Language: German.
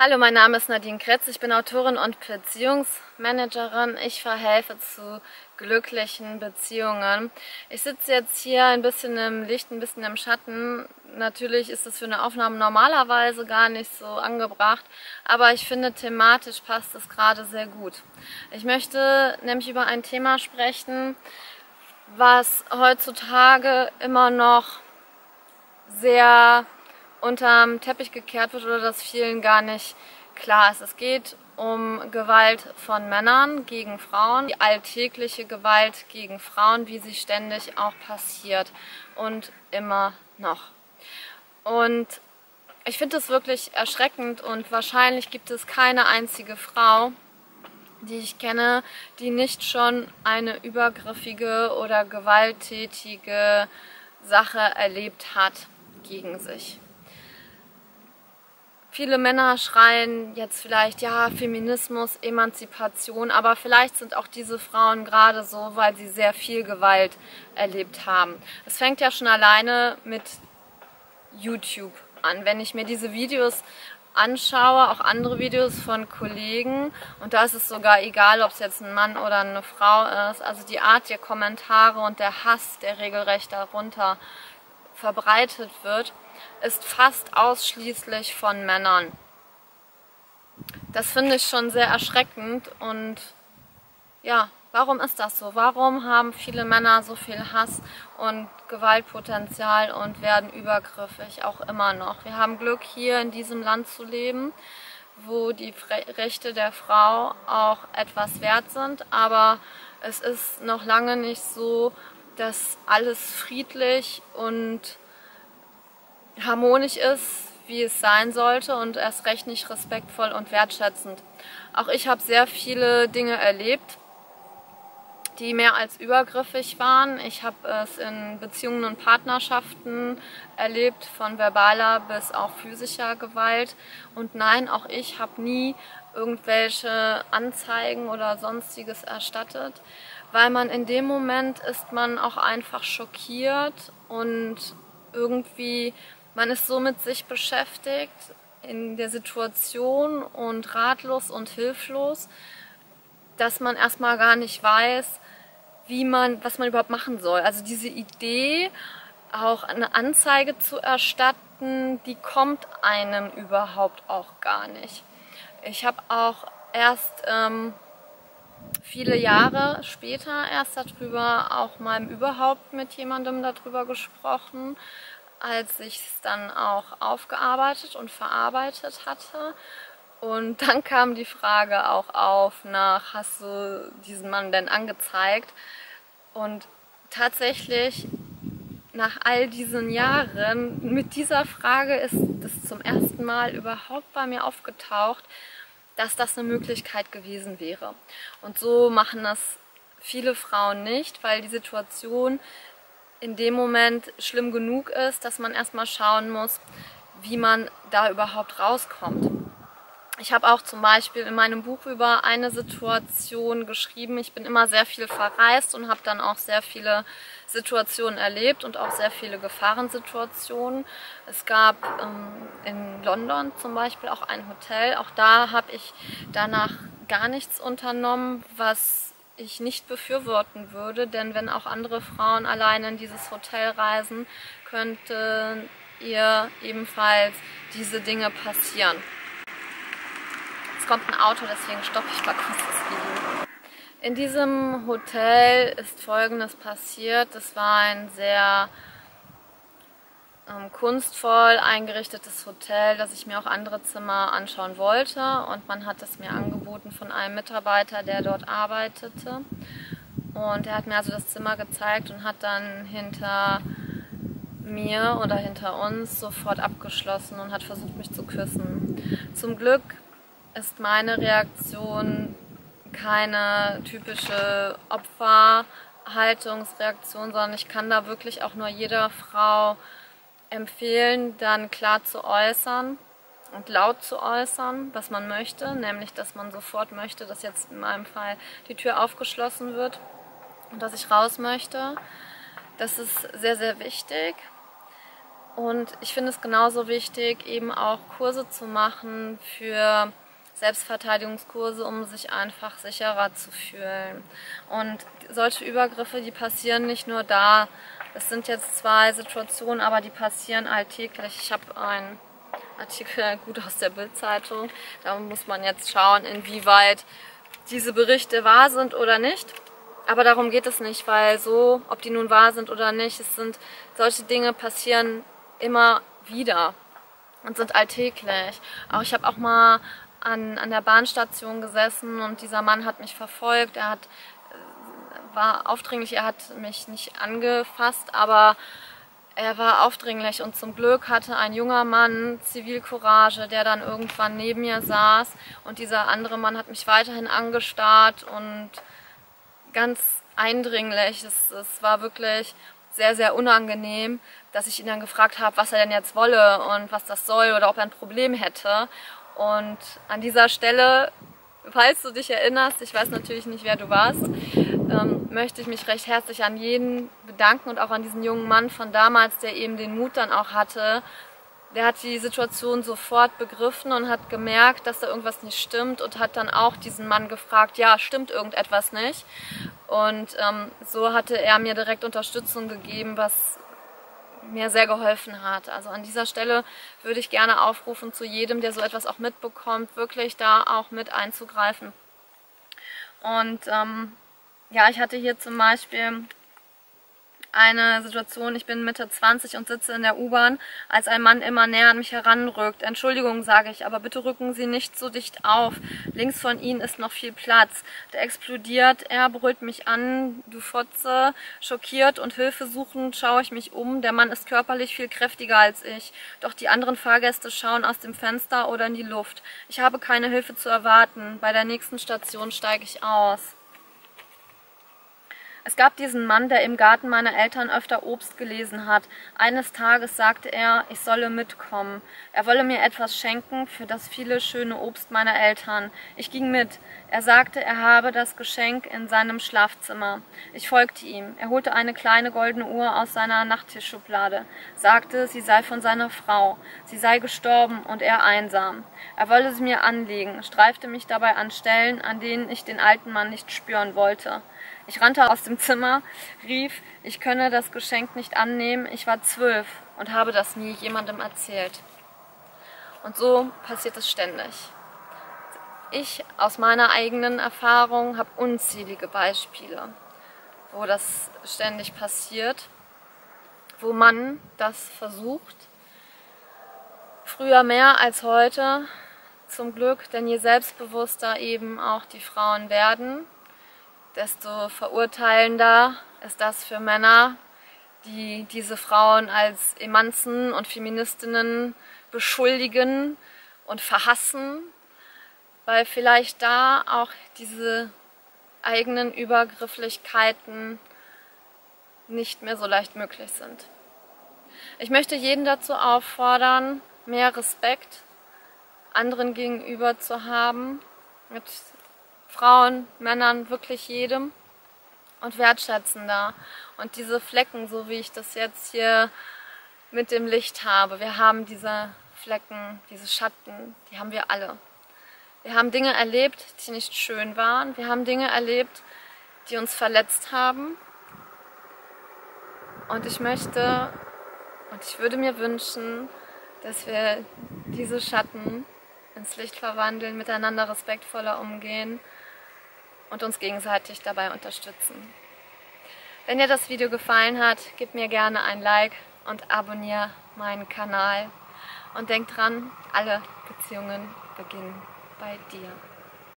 Hallo, mein Name ist Nadine Kretz. Ich bin Autorin und Beziehungsmanagerin. Ich verhelfe zu glücklichen Beziehungen. Ich sitze jetzt hier ein bisschen im Licht, ein bisschen im Schatten. Natürlich ist es für eine Aufnahme normalerweise gar nicht so angebracht, aber ich finde, thematisch passt es gerade sehr gut. Ich möchte nämlich über ein Thema sprechen, was heutzutage immer noch sehr unterm Teppich gekehrt wird oder das vielen gar nicht klar ist. Es geht um Gewalt von Männern gegen Frauen, die alltägliche Gewalt gegen Frauen, wie sie ständig auch passiert und immer noch. Und ich finde es wirklich erschreckend und wahrscheinlich gibt es keine einzige Frau, die ich kenne, die nicht schon eine übergriffige oder gewalttätige Sache erlebt hat gegen sich. Viele Männer schreien jetzt vielleicht, ja, Feminismus, Emanzipation, aber vielleicht sind auch diese Frauen gerade so, weil sie sehr viel Gewalt erlebt haben. Es fängt ja schon alleine mit YouTube an. Wenn ich mir diese Videos anschaue, auch andere Videos von Kollegen, und da ist es sogar egal, ob es jetzt ein Mann oder eine Frau ist, also die Art der Kommentare und der Hass, der regelrecht darunter verbreitet wird, ist fast ausschließlich von Männern. Das finde ich schon sehr erschreckend und ja, warum ist das so? Warum haben viele Männer so viel Hass und Gewaltpotenzial und werden übergriffig auch immer noch? Wir haben Glück, hier in diesem Land zu leben, wo die Rechte der Frau auch etwas wert sind, aber es ist noch lange nicht so, dass alles friedlich und harmonisch ist, wie es sein sollte und erst recht nicht respektvoll und wertschätzend. Auch ich habe sehr viele Dinge erlebt, die mehr als übergriffig waren. Ich habe es in Beziehungen und Partnerschaften erlebt, von verbaler bis auch physischer Gewalt. Und nein, auch ich habe nie irgendwelche Anzeigen oder sonstiges erstattet, weil man in dem Moment ist man auch einfach schockiert und irgendwie man ist so mit sich beschäftigt in der Situation und ratlos und hilflos, dass man erstmal gar nicht weiß, wie man, was man überhaupt machen soll. Also diese Idee, auch eine Anzeige zu erstatten, die kommt einem überhaupt auch gar nicht. Ich habe auch erst ähm, viele Jahre später erst darüber auch mal überhaupt mit jemandem darüber gesprochen, als ich es dann auch aufgearbeitet und verarbeitet hatte. Und dann kam die Frage auch auf nach, hast du diesen Mann denn angezeigt? Und tatsächlich nach all diesen Jahren mit dieser Frage ist es zum ersten Mal überhaupt bei mir aufgetaucht, dass das eine Möglichkeit gewesen wäre. Und so machen das viele Frauen nicht, weil die Situation in dem Moment schlimm genug ist, dass man erstmal schauen muss, wie man da überhaupt rauskommt. Ich habe auch zum Beispiel in meinem Buch über eine Situation geschrieben. Ich bin immer sehr viel verreist und habe dann auch sehr viele Situationen erlebt und auch sehr viele Gefahrensituationen. Es gab ähm, in London zum Beispiel auch ein Hotel. Auch da habe ich danach gar nichts unternommen, was ich nicht befürworten würde, denn wenn auch andere Frauen alleine in dieses Hotel reisen, könnte ihr ebenfalls diese Dinge passieren. Es kommt ein Auto, deswegen stoppe ich mal kurz das Video. In diesem Hotel ist folgendes passiert. Es war ein sehr ähm, kunstvoll eingerichtetes Hotel, dass ich mir auch andere Zimmer anschauen wollte und man hat es mir angeboten von einem Mitarbeiter, der dort arbeitete und er hat mir also das Zimmer gezeigt und hat dann hinter mir oder hinter uns sofort abgeschlossen und hat versucht mich zu küssen. Zum Glück ist meine Reaktion keine typische Opferhaltungsreaktion, sondern ich kann da wirklich auch nur jeder Frau empfehlen, dann klar zu äußern und laut zu äußern, was man möchte, nämlich dass man sofort möchte, dass jetzt in meinem Fall die Tür aufgeschlossen wird und dass ich raus möchte. Das ist sehr, sehr wichtig. Und ich finde es genauso wichtig, eben auch Kurse zu machen für Selbstverteidigungskurse, um sich einfach sicherer zu fühlen. Und solche Übergriffe, die passieren nicht nur da. Es sind jetzt zwei Situationen, aber die passieren alltäglich. Ich habe einen Artikel gut aus der Bildzeitung. Da muss man jetzt schauen, inwieweit diese Berichte wahr sind oder nicht. Aber darum geht es nicht, weil so, ob die nun wahr sind oder nicht, es sind solche Dinge passieren immer wieder und sind alltäglich. Auch ich habe auch mal an, an der Bahnstation gesessen und dieser Mann hat mich verfolgt. Er hat, war aufdringlich, er hat mich nicht angefasst, aber er war aufdringlich und zum Glück hatte ein junger Mann Zivilcourage, der dann irgendwann neben mir saß und dieser andere Mann hat mich weiterhin angestarrt und ganz eindringlich. Es, es war wirklich sehr, sehr unangenehm, dass ich ihn dann gefragt habe, was er denn jetzt wolle und was das soll oder ob er ein Problem hätte. Und an dieser Stelle, falls du dich erinnerst, ich weiß natürlich nicht, wer du warst, ähm, möchte ich mich recht herzlich an jeden bedanken und auch an diesen jungen Mann von damals, der eben den Mut dann auch hatte. Der hat die Situation sofort begriffen und hat gemerkt, dass da irgendwas nicht stimmt und hat dann auch diesen Mann gefragt, ja, stimmt irgendetwas nicht? Und ähm, so hatte er mir direkt Unterstützung gegeben, was mir sehr geholfen hat. Also an dieser Stelle würde ich gerne aufrufen zu jedem, der so etwas auch mitbekommt, wirklich da auch mit einzugreifen. Und ähm, ja, ich hatte hier zum Beispiel eine Situation, ich bin Mitte 20 und sitze in der U-Bahn, als ein Mann immer näher an mich heranrückt. Entschuldigung, sage ich, aber bitte rücken Sie nicht so dicht auf. Links von Ihnen ist noch viel Platz. Da explodiert er, brüllt mich an, du Fotze. Schockiert und hilfesuchend schaue ich mich um. Der Mann ist körperlich viel kräftiger als ich. Doch die anderen Fahrgäste schauen aus dem Fenster oder in die Luft. Ich habe keine Hilfe zu erwarten. Bei der nächsten Station steige ich aus. Es gab diesen Mann, der im Garten meiner Eltern öfter Obst gelesen hat. Eines Tages sagte er, ich solle mitkommen. Er wolle mir etwas schenken für das viele schöne Obst meiner Eltern. Ich ging mit. Er sagte, er habe das Geschenk in seinem Schlafzimmer. Ich folgte ihm. Er holte eine kleine goldene Uhr aus seiner Nachttischschublade, sagte, sie sei von seiner Frau. Sie sei gestorben und er einsam. Er wolle sie mir anlegen, streifte mich dabei an Stellen, an denen ich den alten Mann nicht spüren wollte. Ich rannte aus dem Zimmer, rief, ich könne das Geschenk nicht annehmen, ich war zwölf und habe das nie jemandem erzählt. Und so passiert es ständig. Ich aus meiner eigenen Erfahrung habe unzählige Beispiele, wo das ständig passiert, wo man das versucht. Früher mehr als heute, zum Glück, denn je selbstbewusster eben auch die Frauen werden, desto verurteilender ist das für Männer, die diese Frauen als Emanzen und Feministinnen beschuldigen und verhassen, weil vielleicht da auch diese eigenen Übergrifflichkeiten nicht mehr so leicht möglich sind. Ich möchte jeden dazu auffordern, mehr Respekt anderen gegenüber zu haben, mit Frauen, Männern, wirklich jedem und wertschätzender. Und diese Flecken, so wie ich das jetzt hier mit dem Licht habe, wir haben diese Flecken, diese Schatten, die haben wir alle. Wir haben Dinge erlebt, die nicht schön waren. Wir haben Dinge erlebt, die uns verletzt haben. Und ich möchte und ich würde mir wünschen, dass wir diese Schatten ins Licht verwandeln, miteinander respektvoller umgehen und uns gegenseitig dabei unterstützen. Wenn dir das Video gefallen hat, gib mir gerne ein Like und abonniere meinen Kanal. Und denk dran, alle Beziehungen beginnen bei dir.